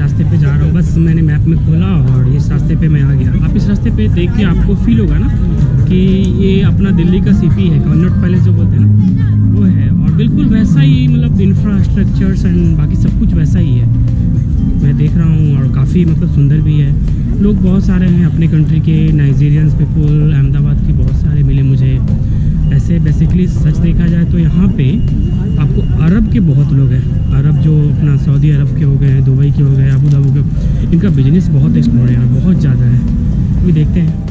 रास्ते पे जा रहा हूँ, बस मैंने मैप में खोला और इस रास्ते पे मैं आ गया। आप इस रास्ते पे देख के आपको फील होगा ना कि ये अपना दिल्ली का सीपी है कॉन्नट पैलेस जो बोलते हैं ना, वो है। और बिल्कुल वैसा ही मतलब इंफ्रास्ट्रक्चर्स एंड बाकी सब कुछ वैसा ही है। मैं देख रहा हूँ और काफ़ी मतलब सुंदर भी है। लोग बहुत सारे हैं अपने कंट्री के नाइजीरियंस पीपुल अहमदाबाद के बहुत सारे मिले मुझे। ऐसे बेसिकली सच देखा जाए तो यहाँ पे आपको अरब के बहुत लोग हैं। अरब जो अपना सऊदी अरब के हो गए हैं, दुबई के हो गए अबू धाबू के। इनका बिज़नेस बहुत एक्सप्लोर है यार, बहुत ज़्यादा है। अभी देखते हैं।